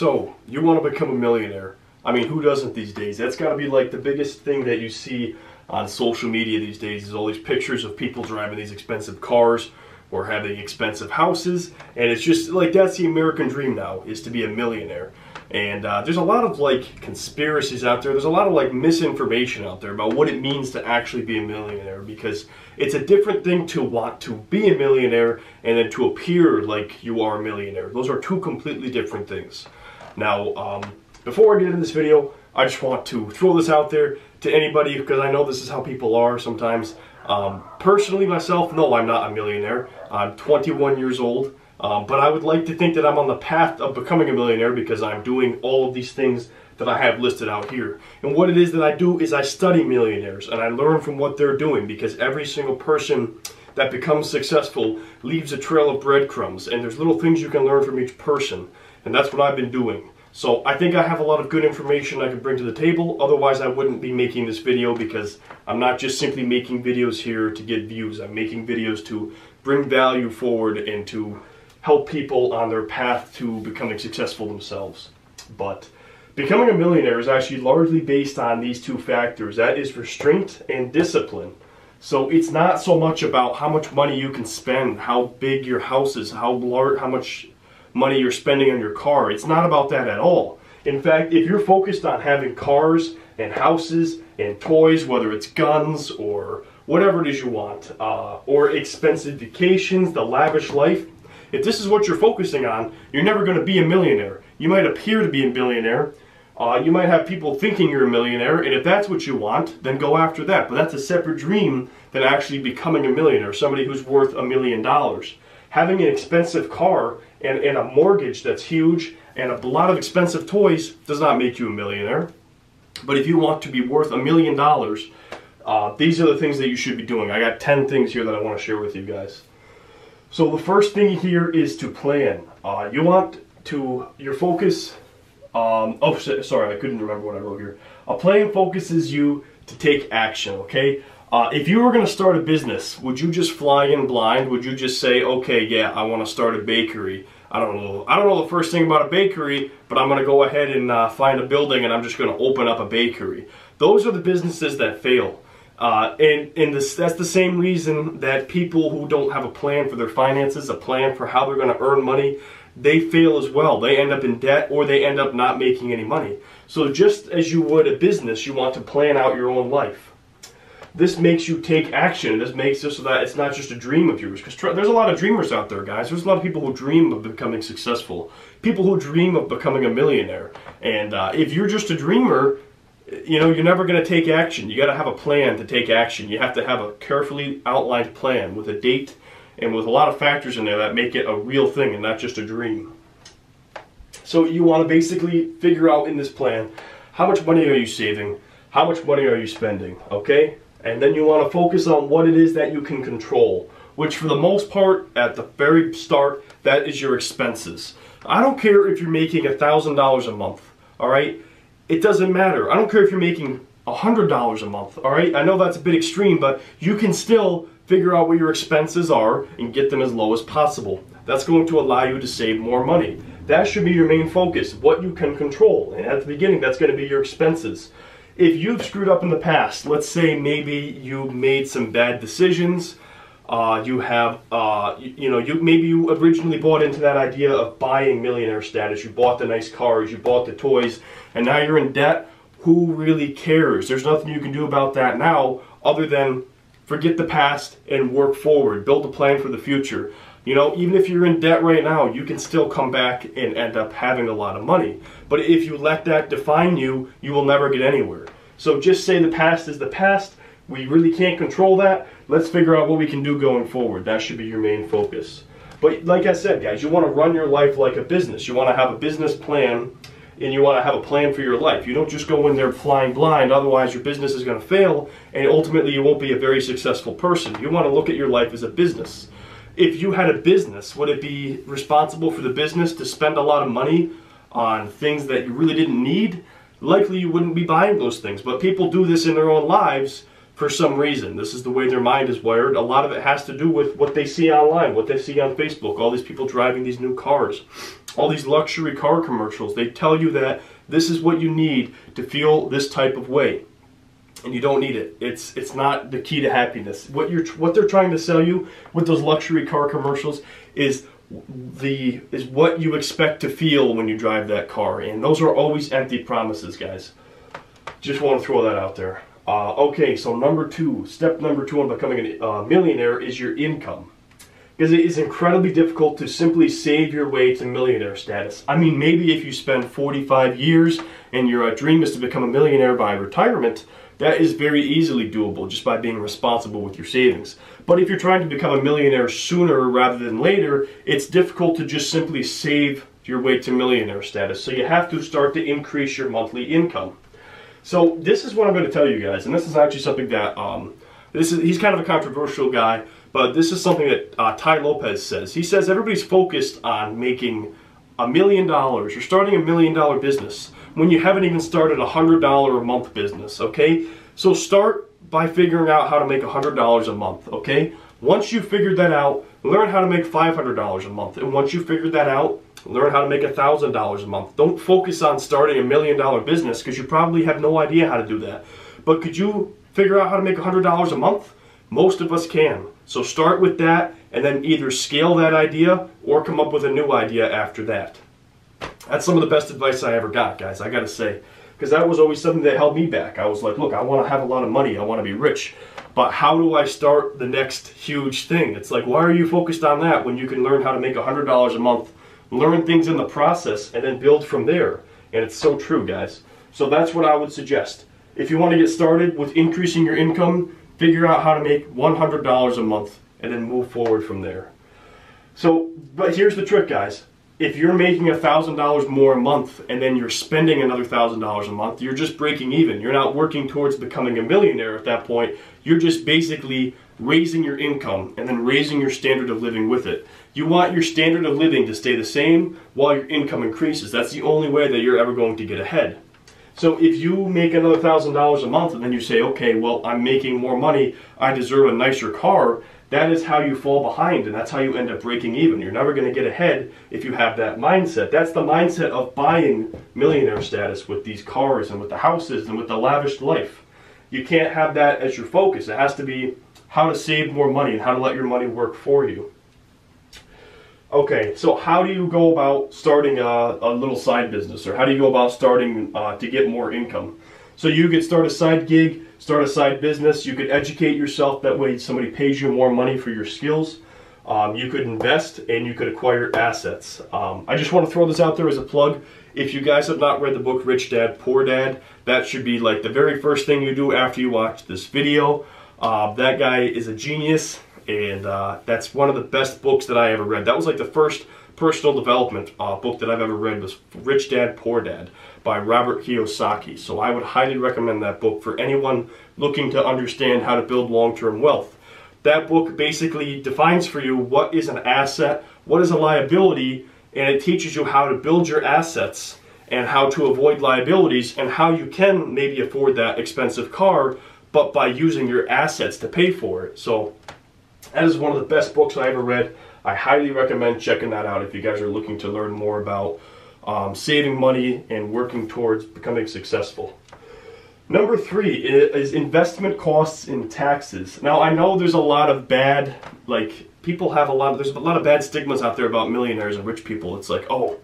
So, you want to become a millionaire. I mean, who doesn't these days? That's got to be like the biggest thing that you see on social media these days is all these pictures of people driving these expensive cars or having expensive houses. And it's just like that's the American dream now is to be a millionaire. And uh, there's a lot of like conspiracies out there. There's a lot of like misinformation out there about what it means to actually be a millionaire because it's a different thing to want to be a millionaire and then to appear like you are a millionaire. Those are two completely different things. Now, um, before I get into this video, I just want to throw this out there to anybody because I know this is how people are sometimes. Um, personally, myself, no, I'm not a millionaire. I'm 21 years old. Um, but I would like to think that I'm on the path of becoming a millionaire because I'm doing all of these things that I have listed out here. And what it is that I do is I study millionaires and I learn from what they're doing because every single person that becomes successful leaves a trail of breadcrumbs and there's little things you can learn from each person. And that's what I've been doing. So I think I have a lot of good information I can bring to the table. Otherwise I wouldn't be making this video because I'm not just simply making videos here to get views. I'm making videos to bring value forward and to help people on their path to becoming successful themselves. But becoming a millionaire is actually largely based on these two factors. That is restraint and discipline. So it's not so much about how much money you can spend, how big your house is, how large, how much money you're spending on your car. It's not about that at all. In fact, if you're focused on having cars and houses and toys, whether it's guns or whatever it is you want, uh, or expensive vacations, the lavish life, if this is what you're focusing on, you're never going to be a millionaire. You might appear to be a billionaire. Uh, you might have people thinking you're a millionaire, and if that's what you want, then go after that. But that's a separate dream than actually becoming a millionaire, somebody who's worth a million dollars. Having an expensive car and, and a mortgage that's huge and a lot of expensive toys does not make you a millionaire. But if you want to be worth a million dollars, uh, these are the things that you should be doing. I got 10 things here that I want to share with you guys. So the first thing here is to plan. Uh, you want to, your focus, um, oh sorry, I couldn't remember what I wrote here. A plan focuses you to take action, okay? Uh, if you were going to start a business, would you just fly in blind? Would you just say, okay, yeah, I want to start a bakery? I don't know. I don't know the first thing about a bakery, but I'm going to go ahead and uh, find a building and I'm just going to open up a bakery. Those are the businesses that fail. Uh, and and this, that's the same reason that people who don't have a plan for their finances, a plan for how they're going to earn money, they fail as well. They end up in debt or they end up not making any money. So just as you would a business, you want to plan out your own life. This makes you take action. This makes it so that it's not just a dream of yours. Because there's a lot of dreamers out there, guys. There's a lot of people who dream of becoming successful. People who dream of becoming a millionaire. And uh, if you're just a dreamer, you know, you're never going to take action. You got to have a plan to take action. You have to have a carefully outlined plan with a date and with a lot of factors in there that make it a real thing and not just a dream. So you want to basically figure out in this plan how much money are you saving, how much money are you spending, okay? And then you want to focus on what it is that you can control, which for the most part, at the very start, that is your expenses. I don't care if you're making $1,000 a month, all right? it doesn't matter. I don't care if you're making $100 a month, all right? I know that's a bit extreme, but you can still figure out what your expenses are and get them as low as possible. That's going to allow you to save more money. That should be your main focus, what you can control. And at the beginning, that's going to be your expenses. If you've screwed up in the past, let's say maybe you made some bad decisions, uh, you have, uh, you, you, know, you maybe you originally bought into that idea of buying millionaire status. You bought the nice cars, you bought the toys, and now you're in debt. Who really cares? There's nothing you can do about that now other than forget the past and work forward. Build a plan for the future. You know, even if you're in debt right now, you can still come back and end up having a lot of money. But if you let that define you, you will never get anywhere. So just say the past is the past we really can't control that. Let's figure out what we can do going forward. That should be your main focus. But like I said, guys, you want to run your life like a business. You want to have a business plan and you want to have a plan for your life. You don't just go in there flying blind, otherwise your business is going to fail and ultimately you won't be a very successful person. You want to look at your life as a business. If you had a business, would it be responsible for the business to spend a lot of money on things that you really didn't need? Likely you wouldn't be buying those things, but people do this in their own lives for some reason. This is the way their mind is wired. A lot of it has to do with what they see online, what they see on Facebook, all these people driving these new cars, all these luxury car commercials. They tell you that this is what you need to feel this type of way. And you don't need it. It's it's not the key to happiness. What you're what they're trying to sell you with those luxury car commercials is the is what you expect to feel when you drive that car. And those are always empty promises, guys. Just want to throw that out there. Uh, okay, so number two, step number two on becoming a uh, millionaire is your income. Because it is incredibly difficult to simply save your way to millionaire status. I mean, maybe if you spend 45 years and your uh, dream is to become a millionaire by retirement, that is very easily doable just by being responsible with your savings. But if you're trying to become a millionaire sooner rather than later, it's difficult to just simply save your way to millionaire status. So you have to start to increase your monthly income. So this is what I'm going to tell you guys, and this is actually something that um, this is he's kind of a controversial guy, but this is something that uh, Tai Lopez says. He says everybody's focused on making a million dollars. You're starting a million dollar business when you haven't even started a hundred dollar a month business. Okay, so start by figuring out how to make a hundred dollars a month. Okay, once you figured that out, learn how to make five hundred dollars a month, and once you figured that out, Learn how to make a $1,000 a month. Don't focus on starting a million dollar business because you probably have no idea how to do that. But could you figure out how to make a $100 a month? Most of us can. So start with that and then either scale that idea or come up with a new idea after that. That's some of the best advice I ever got, guys, I gotta say. Because that was always something that held me back. I was like, look, I wanna have a lot of money, I wanna be rich. But how do I start the next huge thing? It's like, why are you focused on that when you can learn how to make $100 a month learn things in the process, and then build from there. And it's so true, guys. So that's what I would suggest. If you want to get started with increasing your income, figure out how to make $100 a month and then move forward from there. So, but here's the trick, guys. If you're making $1,000 more a month and then you're spending another $1,000 a month, you're just breaking even. You're not working towards becoming a millionaire at that point. You're just basically raising your income and then raising your standard of living with it. You want your standard of living to stay the same while your income increases. That's the only way that you're ever going to get ahead. So if you make another thousand dollars a month and then you say, okay, well, I'm making more money, I deserve a nicer car, that is how you fall behind and that's how you end up breaking even. You're never going to get ahead if you have that mindset. That's the mindset of buying millionaire status with these cars and with the houses and with the lavish life. You can't have that as your focus. It has to be how to save more money and how to let your money work for you. Okay, so how do you go about starting a, a little side business or how do you go about starting uh, to get more income? So you could start a side gig, start a side business, you could educate yourself, that way somebody pays you more money for your skills. Um, you could invest and you could acquire assets. Um, I just want to throw this out there as a plug. If you guys have not read the book Rich Dad Poor Dad, that should be like the very first thing you do after you watch this video. Uh, that guy is a genius, and uh, that's one of the best books that I ever read. That was like the first personal development uh, book that I've ever read was Rich Dad Poor Dad by Robert Kiyosaki. So I would highly recommend that book for anyone looking to understand how to build long-term wealth. That book basically defines for you what is an asset, what is a liability, and it teaches you how to build your assets and how to avoid liabilities and how you can maybe afford that expensive car but by using your assets to pay for it. So that is one of the best books I ever read. I highly recommend checking that out if you guys are looking to learn more about um, saving money and working towards becoming successful. Number three is investment costs and taxes. Now I know there's a lot of bad, like people have a lot of, there's a lot of bad stigmas out there about millionaires and rich people. It's like, oh,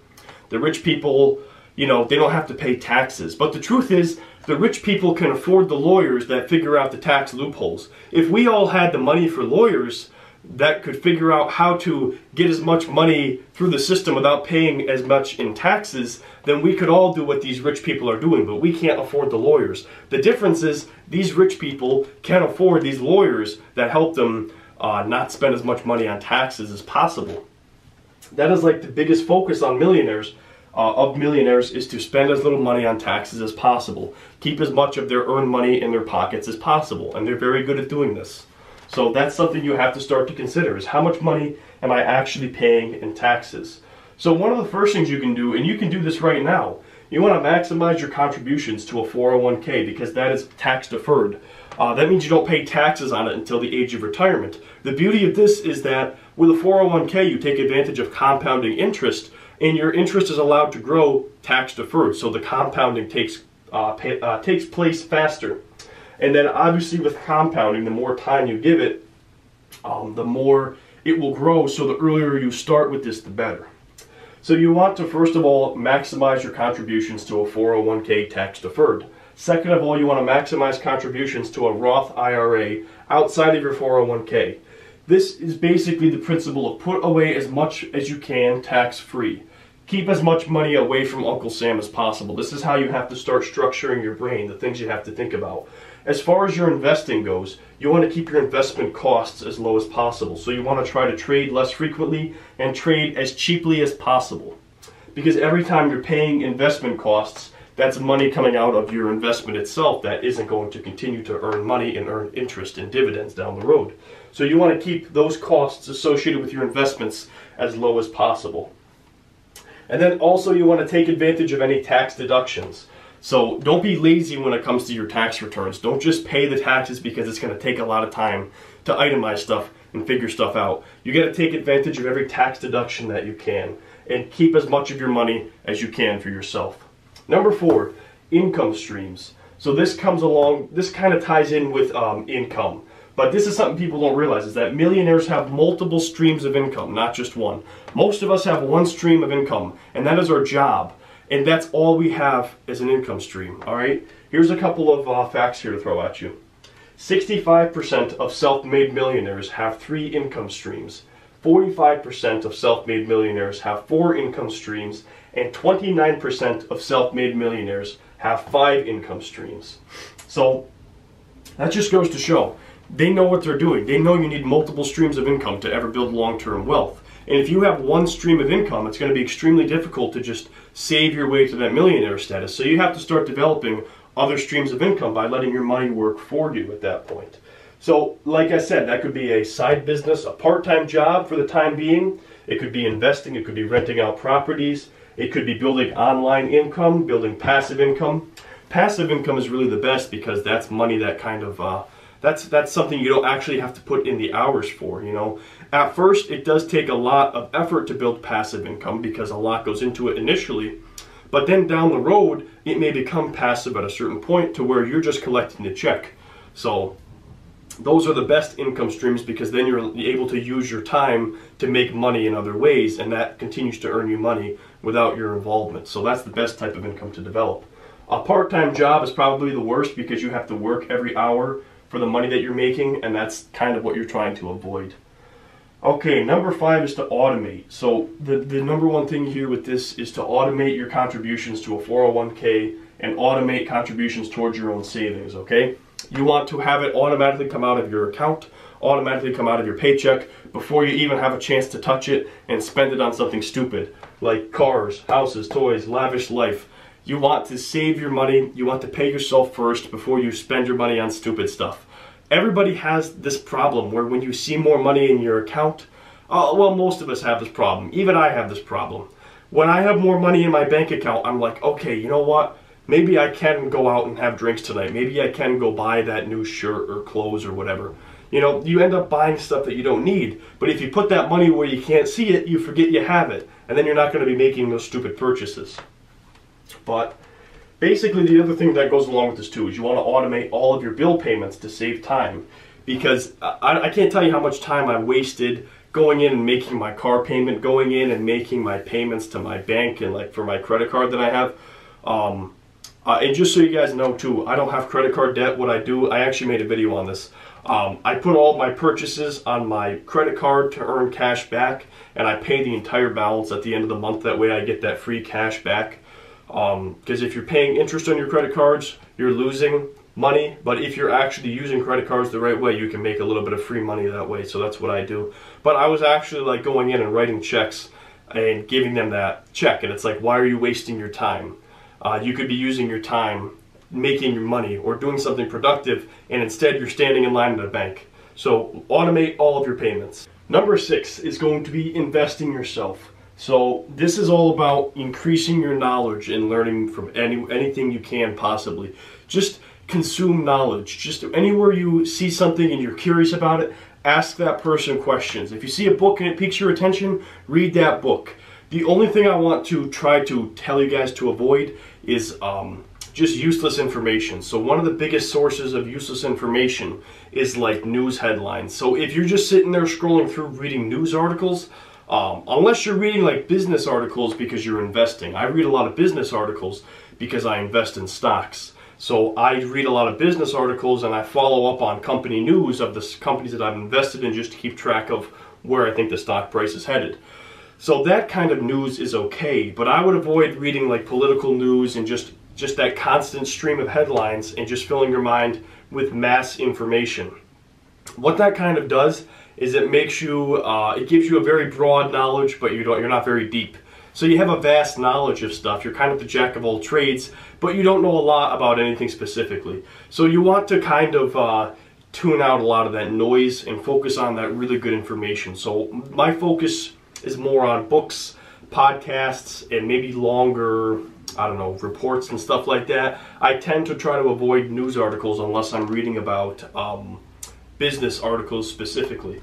the rich people, you know, they don't have to pay taxes. But the truth is, the rich people can afford the lawyers that figure out the tax loopholes. If we all had the money for lawyers that could figure out how to get as much money through the system without paying as much in taxes, then we could all do what these rich people are doing, but we can't afford the lawyers. The difference is these rich people can afford these lawyers that help them uh, not spend as much money on taxes as possible. That is like the biggest focus on millionaires uh, of millionaires is to spend as little money on taxes as possible. Keep as much of their earned money in their pockets as possible. And they're very good at doing this. So that's something you have to start to consider is how much money am I actually paying in taxes? So one of the first things you can do, and you can do this right now, you want to maximize your contributions to a 401k because that is tax deferred. Uh, that means you don't pay taxes on it until the age of retirement. The beauty of this is that with a 401k, you take advantage of compounding interest, and your interest is allowed to grow tax deferred. So the compounding takes uh, pay, uh, takes place faster. And then obviously with compounding, the more time you give it, um, the more it will grow. So the earlier you start with this, the better. So you want to first of all maximize your contributions to a 401k tax deferred. Second of all, you want to maximize contributions to a Roth IRA outside of your 401k. This is basically the principle of put away as much as you can tax free. Keep as much money away from Uncle Sam as possible. This is how you have to start structuring your brain, the things you have to think about. As far as your investing goes, you want to keep your investment costs as low as possible. So you want to try to trade less frequently and trade as cheaply as possible. Because every time you're paying investment costs, that's money coming out of your investment itself that isn't going to continue to earn money and earn interest and dividends down the road. So you want to keep those costs associated with your investments as low as possible. And then also you want to take advantage of any tax deductions. So don't be lazy when it comes to your tax returns. Don't just pay the taxes because it's going to take a lot of time to itemize stuff and figure stuff out. You got to take advantage of every tax deduction that you can and keep as much of your money as you can for yourself. Number four, income streams. So this comes along, this kind of ties in with um, income. But this is something people don't realize is that millionaires have multiple streams of income, not just one. Most of us have one stream of income, and that is our job. And that's all we have as an income stream, all right? Here's a couple of uh, facts here to throw at you. 65% of self-made millionaires have three income streams. 45% of self-made millionaires have four income streams, and 29% of self-made millionaires have five income streams. So that just goes to show they know what they're doing. They know you need multiple streams of income to ever build long-term wealth. And if you have one stream of income, it's going to be extremely difficult to just save your way to that millionaire status. So you have to start developing other streams of income by letting your money work for you at that point. So, like I said, that could be a side business, a part time job for the time being. It could be investing, it could be renting out properties, it could be building online income, building passive income. Passive income is really the best because that's money that kind of uh, that's that's something you don't actually have to put in the hours for you know? At first it does take a lot of effort to build passive income because a lot goes into it initially but then down the road it may become passive at a certain point to where you're just collecting the check. So those are the best income streams because then you're able to use your time to make money in other ways and that continues to earn you money without your involvement. So that's the best type of income to develop. A part-time job is probably the worst because you have to work every hour for the money that you're making, and that's kind of what you're trying to avoid. Okay, number five is to automate. So the, the number one thing here with this is to automate your contributions to a 401k and automate contributions towards your own savings, okay? You want to have it automatically come out of your account, automatically come out of your paycheck before you even have a chance to touch it and spend it on something stupid like cars, houses, toys, lavish life. You want to save your money. You want to pay yourself first before you spend your money on stupid stuff. Everybody has this problem where when you see more money in your account, uh, well, most of us have this problem. Even I have this problem. When I have more money in my bank account, I'm like, okay, you know what? Maybe I can go out and have drinks tonight. Maybe I can go buy that new shirt or clothes or whatever. You know, you end up buying stuff that you don't need. But if you put that money where you can't see it, you forget you have it. And then you're not going to be making those stupid purchases. But basically, the other thing that goes along with this too is you want to automate all of your bill payments to save time. Because I, I can't tell you how much time I wasted going in and making my car payment, going in and making my payments to my bank and like for my credit card that I have. Um, uh, and just so you guys know too, I don't have credit card debt. What I do, I actually made a video on this. Um, I put all my purchases on my credit card to earn cash back, and I pay the entire balance at the end of the month. That way, I get that free cash back. Because um, if you're paying interest on your credit cards, you're losing money. But if you're actually using credit cards the right way, you can make a little bit of free money that way. So that's what I do. But I was actually like going in and writing checks and giving them that check. And it's like, why are you wasting your time? Uh, you could be using your time making your money or doing something productive, and instead you're standing in line at a bank. So automate all of your payments. Number six is going to be investing yourself. So this is all about increasing your knowledge and learning from any anything you can possibly. Just consume knowledge. Just anywhere you see something and you're curious about it, ask that person questions. If you see a book and it piques your attention, read that book. The only thing I want to try to tell you guys to avoid is um, just useless information. So one of the biggest sources of useless information is like news headlines. So if you're just sitting there scrolling through reading news articles, um, unless you're reading like business articles because you're investing. I read a lot of business articles because I invest in stocks. So I read a lot of business articles and I follow up on company news of the companies that I've invested in just to keep track of where I think the stock price is headed. So that kind of news is okay, but I would avoid reading like political news and just just that constant stream of headlines and just filling your mind with mass information. What that kind of does is it makes you, uh, it gives you a very broad knowledge, but you don't, you're not very deep. So you have a vast knowledge of stuff. You're kind of the jack of all trades, but you don't know a lot about anything specifically. So you want to kind of uh, tune out a lot of that noise and focus on that really good information. So my focus is more on books, podcasts, and maybe longer, I don't know, reports and stuff like that. I tend to try to avoid news articles unless I'm reading about um, business articles specifically.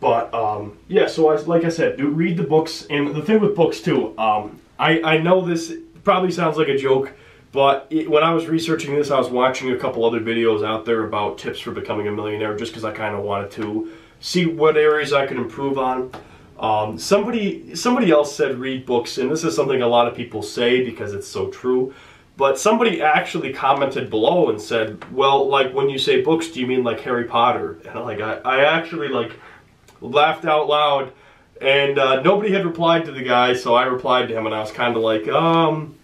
But um, yeah, so I, like I said, do read the books. And the thing with books too, um, I, I know this probably sounds like a joke, but it, when I was researching this, I was watching a couple other videos out there about tips for becoming a millionaire just because I kind of wanted to see what areas I could improve on. Um, somebody somebody else said read books, and this is something a lot of people say because it's so true. But somebody actually commented below and said, "Well, like when you say books, do you mean like Harry Potter?" And like I, I actually like laughed out loud, and uh, nobody had replied to the guy, so I replied to him, and I was kind of like, um,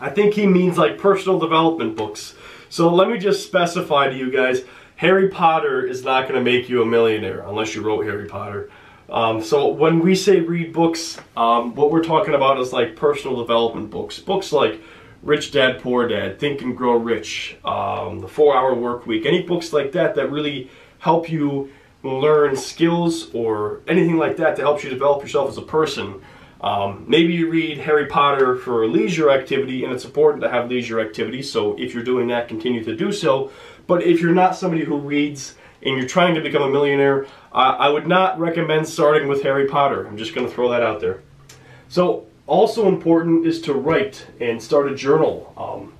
I think he means like personal development books. So let me just specify to you guys, Harry Potter is not going to make you a millionaire unless you wrote Harry Potter. Um, so when we say read books, um, what we're talking about is like personal development books. Books like Rich Dad Poor Dad, Think and Grow Rich, um, The 4 Hour Work Week, any books like that that really help you learn skills or anything like that that helps you develop yourself as a person. Um, maybe you read Harry Potter for a leisure activity, and it's important to have leisure activities, so if you're doing that, continue to do so. But if you're not somebody who reads and you're trying to become a millionaire, I would not recommend starting with Harry Potter. I'm just going to throw that out there. So also important is to write and start a journal. Um,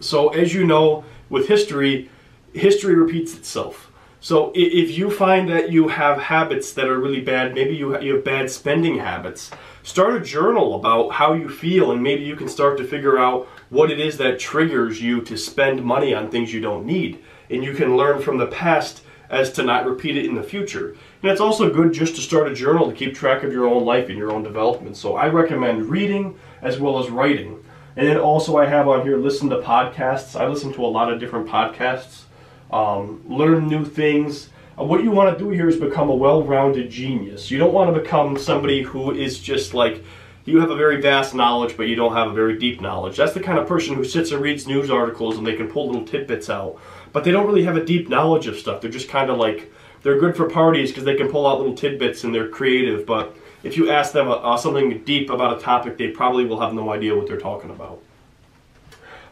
so as you know, with history, history repeats itself. So if you find that you have habits that are really bad, maybe you have bad spending habits, start a journal about how you feel and maybe you can start to figure out what it is that triggers you to spend money on things you don't need. And you can learn from the past as to not repeat it in the future. And it's also good just to start a journal to keep track of your own life and your own development. So I recommend reading as well as writing. And then also I have on here listen to podcasts. I listen to a lot of different podcasts. Um, learn new things. Uh, what you want to do here is become a well-rounded genius. You don't want to become somebody who is just like you have a very vast knowledge, but you don't have a very deep knowledge. That's the kind of person who sits and reads news articles and they can pull little tidbits out but they don't really have a deep knowledge of stuff. They're just kind of like, they're good for parties because they can pull out little tidbits and they're creative, but if you ask them uh, something deep about a topic, they probably will have no idea what they're talking about.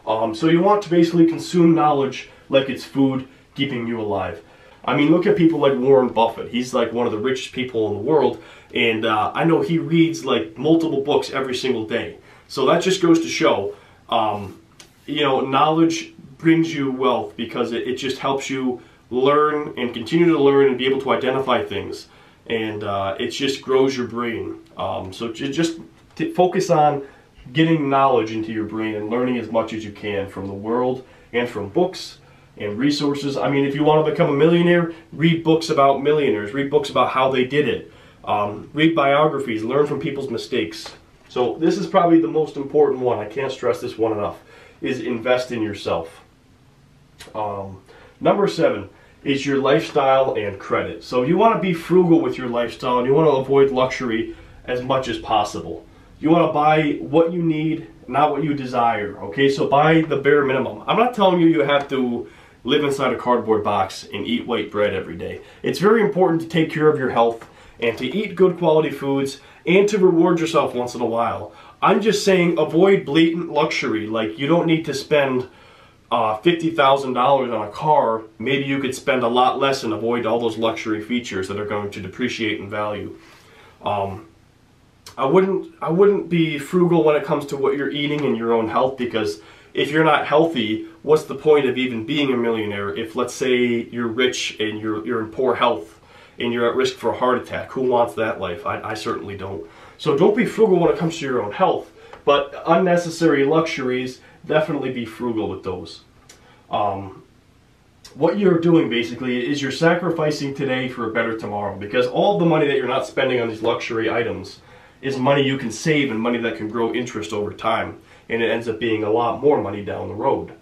Um, so you want to basically consume knowledge like it's food, keeping you alive. I mean, look at people like Warren Buffett. He's like one of the richest people in the world, and uh, I know he reads like multiple books every single day. So that just goes to show, um, you know, knowledge brings you wealth because it, it just helps you learn and continue to learn and be able to identify things. And uh, it just grows your brain. Um, so just focus on getting knowledge into your brain and learning as much as you can from the world and from books and resources. I mean, if you want to become a millionaire, read books about millionaires, read books about how they did it, um, read biographies, learn from people's mistakes. So this is probably the most important one. I can't stress this one enough, is invest in yourself. Um, number seven is your lifestyle and credit. So you want to be frugal with your lifestyle and you want to avoid luxury as much as possible. You want to buy what you need, not what you desire. Okay, so buy the bare minimum. I'm not telling you you have to live inside a cardboard box and eat white bread every day. It's very important to take care of your health and to eat good quality foods and to reward yourself once in a while. I'm just saying avoid blatant luxury. Like you don't need to spend uh, $50,000 on a car. Maybe you could spend a lot less and avoid all those luxury features that are going to depreciate in value. Um, I wouldn't I wouldn't be frugal when it comes to what you're eating and your own health because if you're not healthy, what's the point of even being a millionaire if let's say you're rich and you're you're in poor health and you're at risk for a heart attack? Who wants that life? I, I certainly don't. So don't be frugal when it comes to your own health, but unnecessary luxuries, definitely be frugal with those. Um, what you're doing basically is you're sacrificing today for a better tomorrow because all the money that you're not spending on these luxury items is money you can save and money that can grow interest over time and it ends up being a lot more money down the road.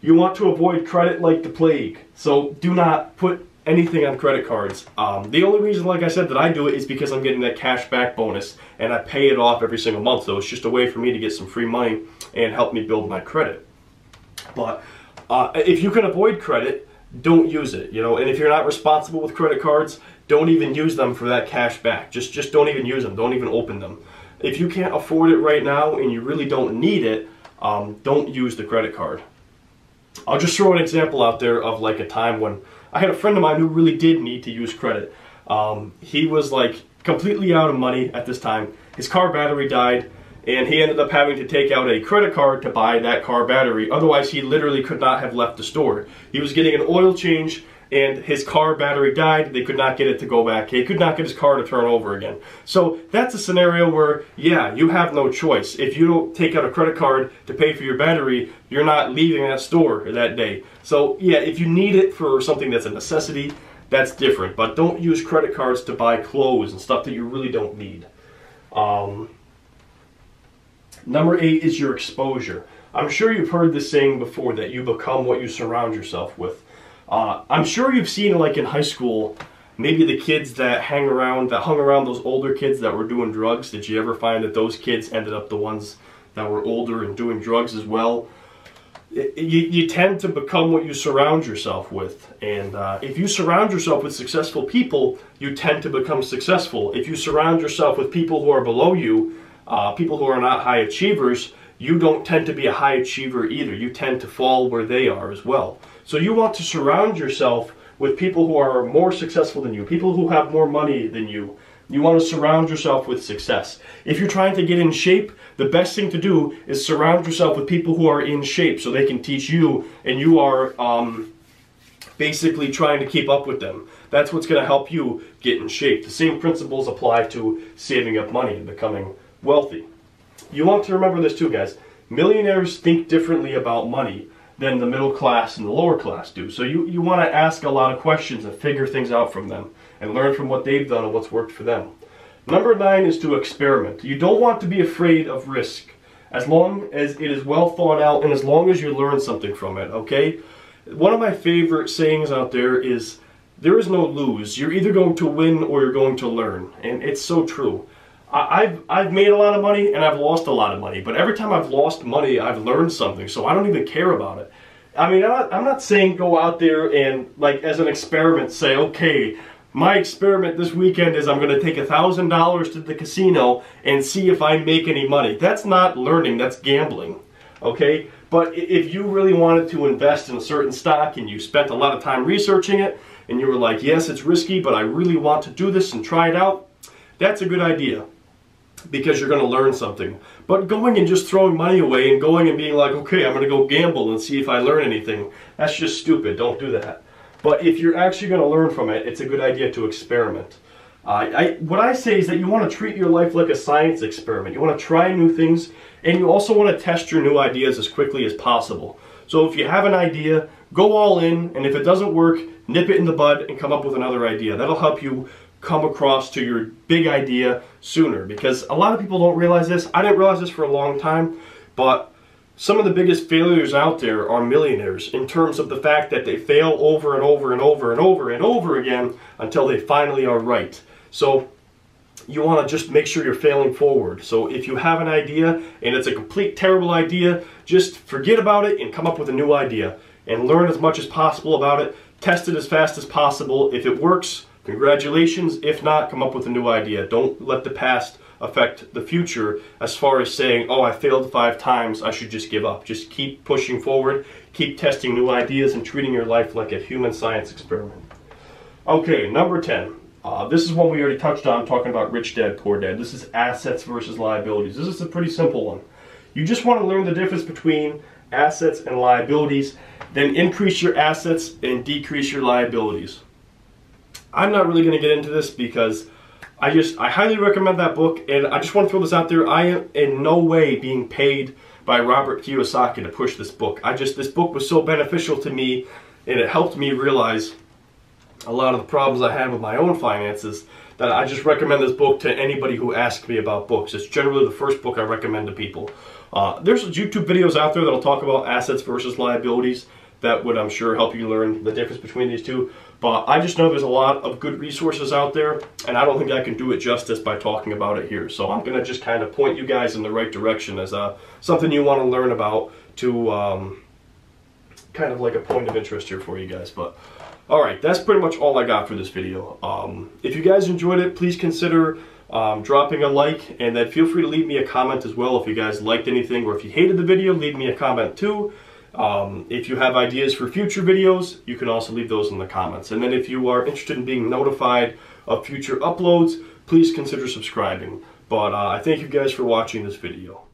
You want to avoid credit like the plague, so do not put anything on credit cards. Um, the only reason, like I said, that I do it is because I'm getting that cash back bonus and I pay it off every single month. So it's just a way for me to get some free money and help me build my credit. But uh, if you can avoid credit, don't use it. You know, and if you're not responsible with credit cards, don't even use them for that cash back. Just just don't even use them. Don't even open them. If you can't afford it right now and you really don't need it, um, don't use the credit card. I'll just throw an example out there of like a time when I had a friend of mine who really did need to use credit. Um, he was like completely out of money at this time. His car battery died and he ended up having to take out a credit card to buy that car battery. Otherwise, he literally could not have left the store. He was getting an oil change and his car battery died. They could not get it to go back. He could not get his car to turn over again. So that's a scenario where, yeah, you have no choice. If you don't take out a credit card to pay for your battery, you're not leaving that store that day. So yeah, if you need it for something that's a necessity, that's different. But don't use credit cards to buy clothes and stuff that you really don't need. Um, number eight is your exposure. I'm sure you've heard this saying before that you become what you surround yourself with. Uh, I'm sure you've seen like in high school, maybe the kids that hang around, that hung around those older kids that were doing drugs. Did you ever find that those kids ended up the ones that were older and doing drugs as well? You, you tend to become what you surround yourself with. And uh, if you surround yourself with successful people, you tend to become successful. If you surround yourself with people who are below you, uh, people who are not high achievers, you don't tend to be a high achiever either. You tend to fall where they are as well. So you want to surround yourself with people who are more successful than you, people who have more money than you. You want to surround yourself with success. If you're trying to get in shape, the best thing to do is surround yourself with people who are in shape so they can teach you and you are um, basically trying to keep up with them. That's what's going to help you get in shape. The same principles apply to saving up money and becoming wealthy. You want to remember this too, guys. Millionaires think differently about money than the middle class and the lower class do. So you, you want to ask a lot of questions and figure things out from them and learn from what they've done and what's worked for them. Number nine is to experiment. You don't want to be afraid of risk as long as it is well thought out and as long as you learn something from it, okay? One of my favorite sayings out there is there is no lose. You're either going to win or you're going to learn. And it's so true. I've I've made a lot of money and I've lost a lot of money, but every time I've lost money, I've learned something. So I don't even care about it. I mean, I'm not, I'm not saying go out there and like as an experiment say, okay, my experiment this weekend is I'm going to take a thousand dollars to the casino and see if I make any money. That's not learning. That's gambling. Okay. But if you really wanted to invest in a certain stock and you spent a lot of time researching it and you were like, yes, it's risky, but I really want to do this and try it out, that's a good idea because you're going to learn something. But going and just throwing money away and going and being like, okay, I'm going to go gamble and see if I learn anything, that's just stupid. Don't do that. But if you're actually going to learn from it, it's a good idea to experiment. Uh, I, what I say is that you want to treat your life like a science experiment. You want to try new things, and you also want to test your new ideas as quickly as possible. So if you have an idea, go all in, and if it doesn't work, nip it in the bud and come up with another idea. That'll help you come across to your big idea sooner because a lot of people don't realize this. I didn't realize this for a long time, but some of the biggest failures out there are millionaires in terms of the fact that they fail over and over and over and over and over again until they finally are right. So you want to just make sure you're failing forward. So if you have an idea and it's a complete terrible idea, just forget about it and come up with a new idea and learn as much as possible about it. Test it as fast as possible. If it works, Congratulations. If not, come up with a new idea. Don't let the past affect the future as far as saying, oh, I failed five times, I should just give up. Just keep pushing forward, keep testing new ideas, and treating your life like a human science experiment. Okay, number 10. Uh, this is one we already touched on, talking about rich dad, poor dad. This is assets versus liabilities. This is a pretty simple one. You just want to learn the difference between assets and liabilities, then increase your assets and decrease your liabilities. I'm not really going to get into this because I just I highly recommend that book, and I just want to throw this out there. I am in no way being paid by Robert Kiyosaki to push this book. I just this book was so beneficial to me, and it helped me realize a lot of the problems I had with my own finances. That I just recommend this book to anybody who asks me about books. It's generally the first book I recommend to people. Uh, there's YouTube videos out there that'll talk about assets versus liabilities that would, I'm sure, help you learn the difference between these two. But I just know there's a lot of good resources out there, and I don't think I can do it justice by talking about it here. So I'm going to just kind of point you guys in the right direction as uh, something you want to learn about to um, kind of like a point of interest here for you guys. But all right, that's pretty much all I got for this video. Um, if you guys enjoyed it, please consider um, dropping a like, and then feel free to leave me a comment as well if you guys liked anything, or if you hated the video, leave me a comment too. Um, if you have ideas for future videos, you can also leave those in the comments. And then if you are interested in being notified of future uploads, please consider subscribing. But uh, I thank you guys for watching this video.